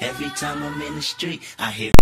Every time I'm in the street, I hear